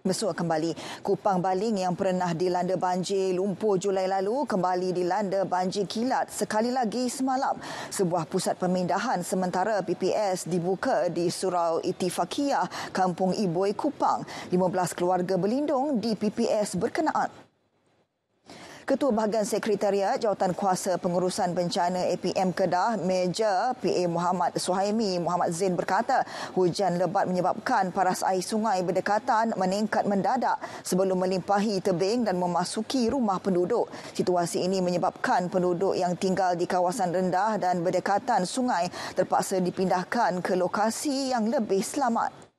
Mesuk kembali. Kupang Baling yang pernah dilanda banjir lumpur Julai lalu kembali dilanda banjir kilat sekali lagi semalam. Sebuah pusat pemindahan sementara PPS dibuka di Surau Itifakiyah, Kampung Iboi, Kupang. 15 keluarga berlindung di PPS berkenaan. Ketua Bahagian Sekretariat Jawatan Kuasa Pengurusan Bencana APM Kedah, Meja PA Muhammad Suhaimi Muhammad Zain berkata, hujan lebat menyebabkan paras air sungai berdekatan meningkat mendadak sebelum melimpahi tebing dan memasuki rumah penduduk. Situasi ini menyebabkan penduduk yang tinggal di kawasan rendah dan berdekatan sungai terpaksa dipindahkan ke lokasi yang lebih selamat.